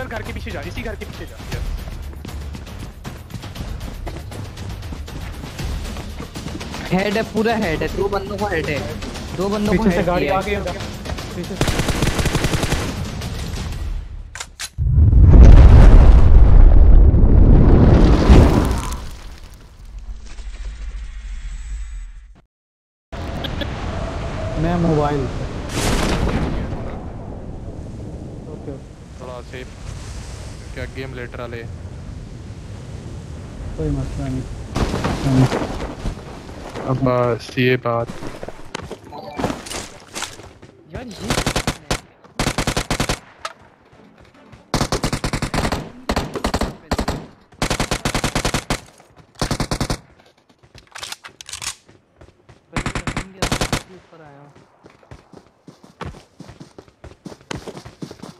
उधर घर के पीछे जा इसी घर के पीछे जा. हेड है पूरा हेड है। दो बंदों का हेड है। दो बंदों को पीछे हेड गाड़ी आ है। गई पीछे मैं मोबाइल। सेफ़ क्या गेम लेटर वाले कोई मसला नहीं। अब सीए ये बात यार ये ऊपर आया हूँ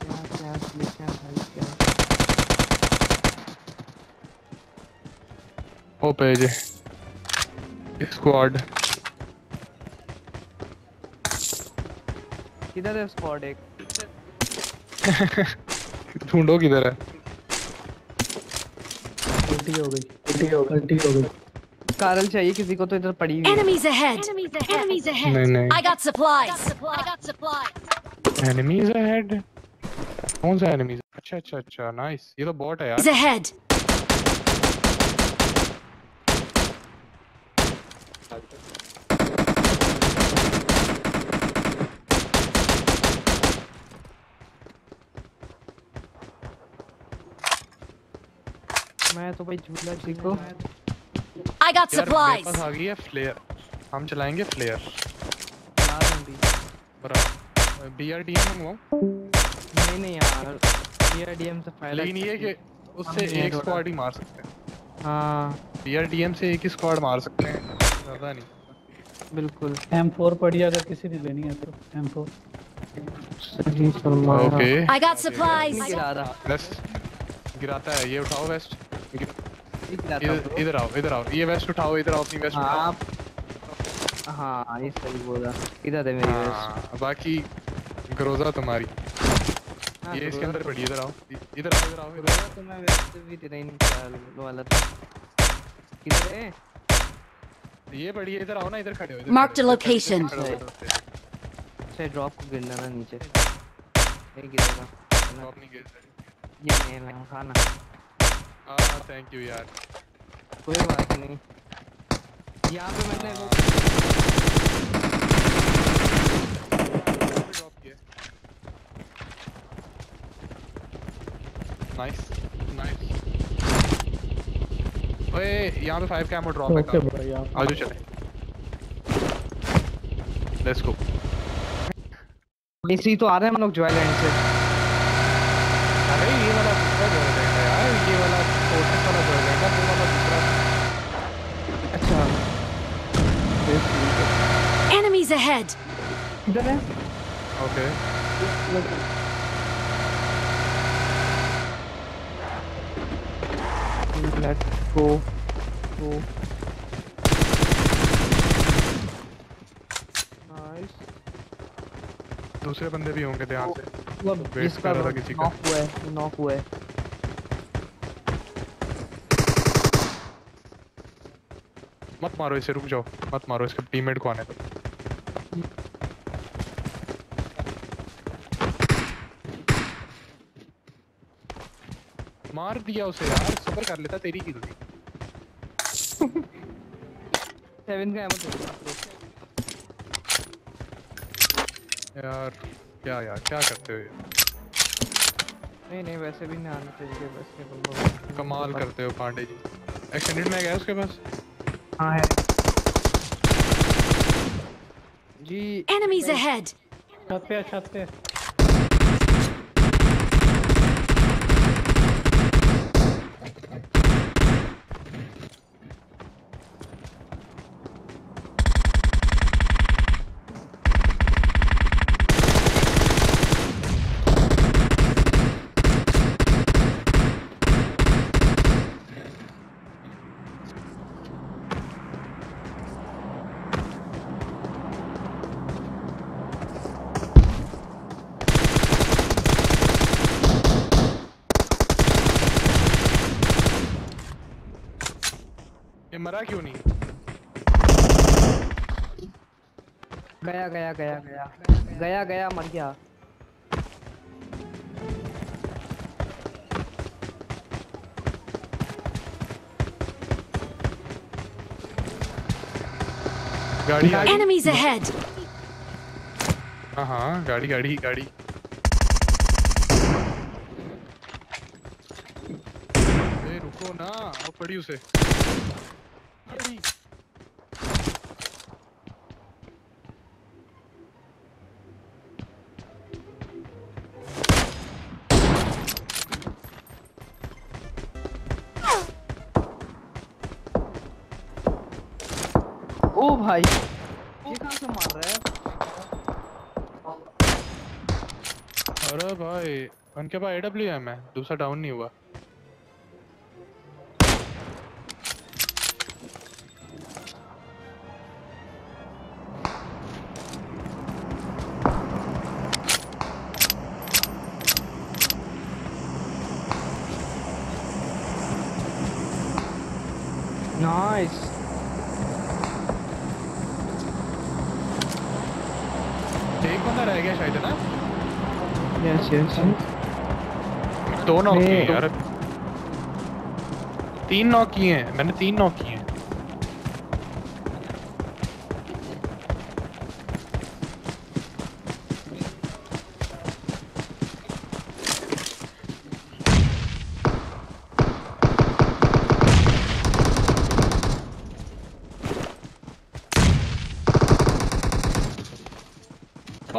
क्या क्या क्या भाई क्या ओ पेज स्क्वाड किधर है स्क्वाड एक? ढूंढो किधर है। उल्टी हो गई उल्टी हो गई उल्टी हो गई। कारल चाहिए किसी को तो इधर पड़ी हुई है। Enemies ahead! Enemies ahead! नहीं नहीं। I got supplies! I got supplies! Enemies ahead कौन सा एनिमीज अच्छा अच्छा अच्छा नाइस ये तो बॉट है यार। Enemies ahead! मैं तो भाई झूला सीखो I got यार मेरे supplies! पास आ गई है फ्लेयर हम चलाएँगे फ्लेयर चला दूँ भी बराबर। बीआरडीएम मंगवाऊं नहीं नहीं यार। ये डीएम से फ़ायदा लेकिन ये कि उससे एक स्क्वाड ही मार सकते हैं। हाँ। बीआरडीएम से एक ही स्क्वाड मार सकते हैं। ज़्यादा नहीं। बिल्कुल। M4 पड़ी अगर किसी ने लेनी है तो। M4 सही सलमान ओके! गिरा रहा। वेस्ट गिराता है। ये उठाओ वेस्ट इधर आओ इधर आओ। ये वेस्ट उठाओ इधर आओ अपनी वेस्ट हाँ आप- हाँ ये सही बोला। इधर है मेरी वेस्ट। हाँ बाकी ग्रोजा तुम्हारी। हाँ, ये इसके अंदर पड़ी इधर आओ। इधर आओ इधर आओ इधर तो मैं वैसे भी तेरा ही निकाल वाला था। किधर है? ये पड़ी है इधर आओ ना इधर खड़े हो इधर हो, इधर खड़े अच्छा ड्रॉप को गिरना ना नीचे। नहीं गिरेगा। ड्रॉप नहीं गिर ये नहीं है खाना। हाँ थैंक यू यार। कोई बात नहीं। यहाँ पे मैंने वो नाइस नाइस ओए यहाँ पे फाइव कैमो ड्रॉप है काम। भाई चले। लेट्स गो इसी तो आ रहे हैं हम लोग जॉय लैंड से अरे ये वाला दूसरा जॉयलैंड है यार ये वाला फोर्ट्रेस वाला जॉयलैंड है वो वाला दूसरा अच्छा Enemies ahead! इधर है okay let's go go nice दूसरे बंदे भी होंगे ध्यान से। वेट कर रहा था किसी का। नॉक हुआ है नॉक हुआ है। मत मारो इसे रुक जाओ। मत मारो इसके टीममेट को आने दो। मार दिया उसे यार सबर कर लेता तेरी की थी सेवन का एमो यार क्या यार क्या करते हो नहीं नहीं वैसे भी नहीं आना चाहिए वैसे बंदों कमाल करते हो पांडे जी। एक्सटेंडेड में गया उसके पास? हाँ है। जी Enemies ahead! छत पे छत पे मरा क्यों नहीं? गया गया गया गया। गया गया मर गया। गाड़ी आ गई। Enemies ahead! हाँ हाँ गाड़ी गाड़ी गाड़ी। ए रुको ना पड़ी उसे। ओ भाई। ये कहाँ से मार रहा है? अरे भाई उनके पास एडब्ल्यू एम है दूसरा डाउन नहीं हुआ। नाइस एक बंदा रह गया शायद ना? यस यस दो नॉक किए यार। तीन नॉक किए हैं मैंने तीन नॉक किए हैं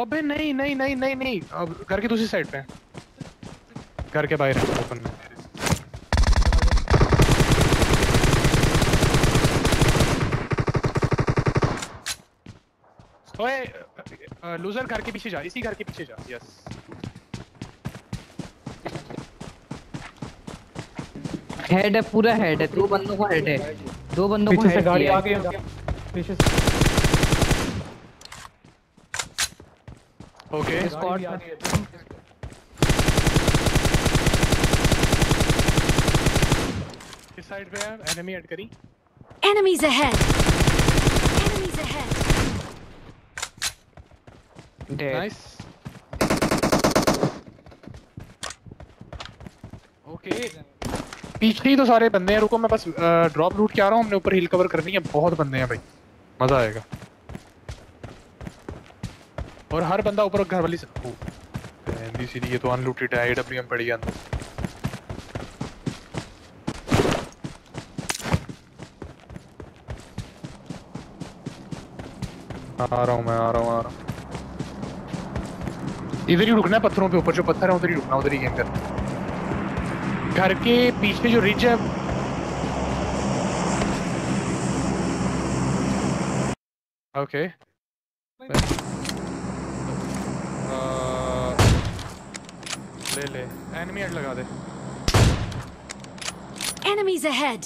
अबे नहीं नहीं नहीं नहीं नहीं। अब घर की दूसरी साइड पे हैं। घर के बाहर है ओपन में। ओए लूजर घर के पीछे जा इसी घर के पीछे जा। यस हेड है पूरा हेड है। दो बंदों को हेड है। दो बंदों को पीछे से गाड़ी आ है। गई पीछे से ओके स्क्वाड। है। इस साइड पे है एनिमी ऐड करी Enemies ahead! Enemies ahead! Dead. Nice okay पीछे ही तो सारे बंदे हैं रुको मैं बस ड्रॉप लूट के आ रहा हूँ हमने ऊपर हिल कवर करनी है बहुत बंदे हैं भाई मज़ा आएगा और हर बंदा ऊपर घर वाली एमबीसीडी ये तो अनलूटेड है एडब्ल्यूएम पड़ी है अंदर। आ रहा हूँ मैं, आ रहा हूँ, आ रहा हूँ। इधर ही रुकना है पत्थरों पे, ऊपर जो पत्थर है, उधर ही रुकना, उधर ही गेम करना। घर के पीछे जो रिज है ओके ले ले। एनिमी हेड लगा दे। एनिमीज अहेड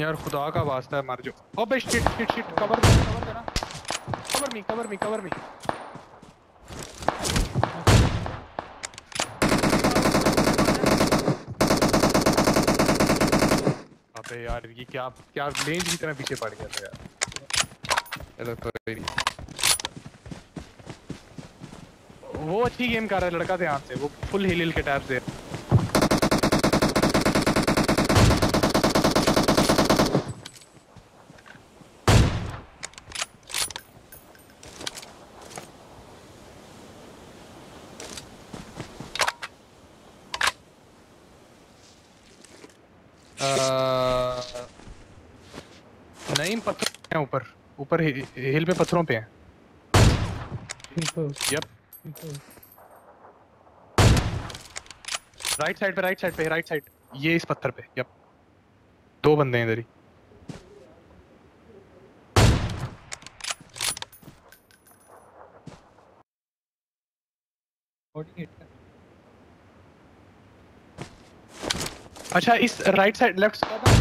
यार, खुदा का वास्ता है, मर जाओ। अबे shit shit shit cover cover देना। Cover me cover me cover me अबे यार, ये क्या क्या रेंज की तरह पीछे पड़ गया था यार। चलो, कोई नहीं। वो अच्छी गेम कर रहा है लड़का ध्यान से, वो फुल हिल हिल के टैप्स दे रहा है। ऊपर हिल पे पत्थरों पे है। यप राइट साइड पे राइट साइड पे राइट साइड ये इस पत्थर पे यप दो बंदे हैं इधर ही। अच्छा इस राइट साइड लेफ़्ट साइड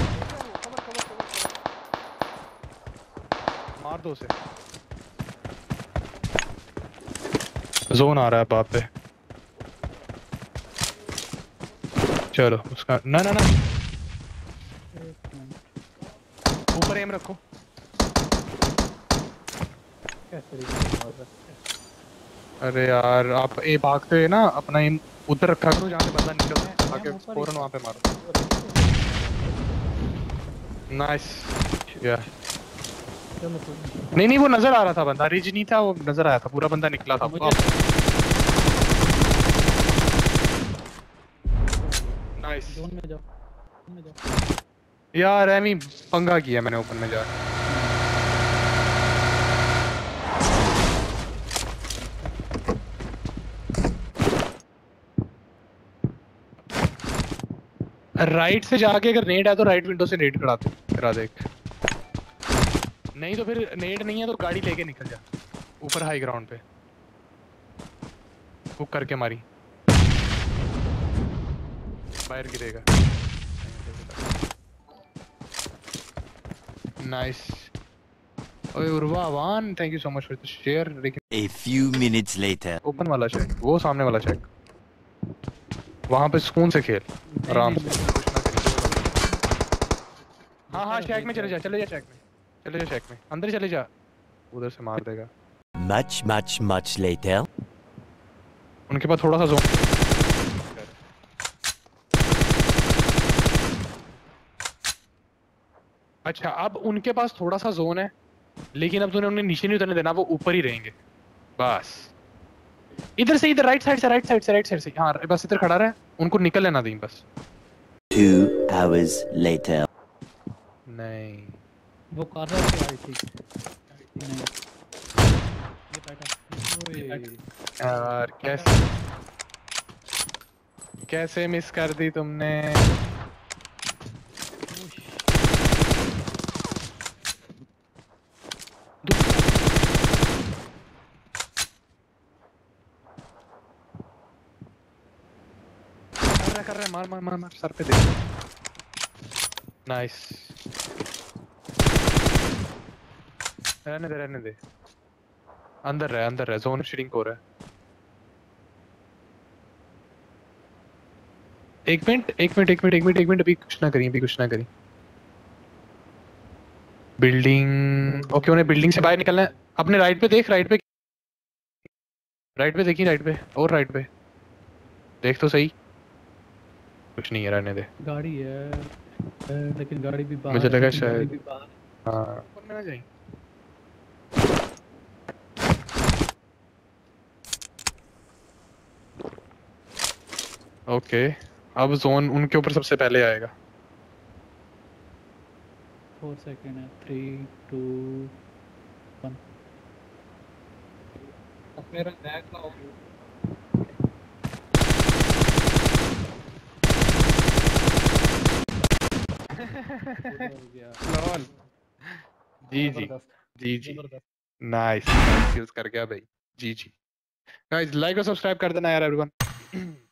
मार दो उसे। जोन आ रहा है बाप पे चलो उसका ना ना ना। ऊपर एम रखो। रहा अरे यार आप ए भागते हैं ना अपना एम उधर रखा करो जहाँ से बंदा निकल मैं- आके फ़ौरन वहाँ पे मारो। नाइस या नहीं। नहीं वो नज़र आ रहा था बंदा। रिज नहीं था वो नज़र आया था। पूरा बंदा निकला था। नाइस जोन में जाओ। में जाओ। यार एमी पंगा किया मैंने ओपन में जा राइट से जाके अगर नेट है तो राइट विंडो से नेट करा दे करा दे एक। नहीं तो फिर नेट नहीं है तो गाड़ी लेके निकल जा। ऊपर हाई ग्राउंड पे। बुक करके मारी। बाहर गिरेगा। नाइस ओए Urwa one thank you so much for the share लेकिन A few minutes later. Open वाला चेक वो सामने वाला चेक वहाँ पे सुकून से खेल। आराम से। हाँ हाँ चेक में चले जा चले जा चेक में। चले जा चेक में। अंदर चले जा। उधर से मार देगा। Much, much, much later. उनके पास थोड़ा सा जोन अच्छा अब उनके पास थोड़ा सा जोन है लेकिन अब तूने उन्हें नीचे नहीं उतरने देना वो ऊपर ही रहेंगे। बस। इधर से इधर राइट साइड से राइट साइड से राइट साइड से। हाँ बस इधर खड़ा रहे। उनको निकल लेना दें बस। Two hours later. नहीं। वो कर रहा है आई थी। ये बैठा। ओए। यार कैसे कैसे मिस कर दी तुमने? कर रहा मार मार मार मार सर पे दे नाइस रहने दे रहने दे। अंदर रहे अंदर रहे जोन श्रिंक हो रहा है। एक मिनट एक मिनट एक मिनट एक मिनट एक मिनट अभी कुछ ना करिए अभी कुछ ना करिए। बिल्डिंग ओके उन्हें बिल्डिंग से बाहर निकलना है। अपने राइट पे देख राइट पे राइट पे देखिए राइट पे और राइट पे। देख तो सही। कुछ नहीं है रहने दे। गाड़ी है लेकिन गाड़ी भी बाहर मुझे लगा शायद- भी बाहर हाँ ऊपर में ना जाएँ ओके अब जोन उनके ऊपर सबसे पहले आएगा। फोर सेकेंड है। थ्री टू वन मेरा बैग लाओ लॉल जी जी। जी जी। नाइस यूज़ कर गया भाई। जी जी। गाइस लाइक और सब्सक्राइब कर देना यार एवरीवन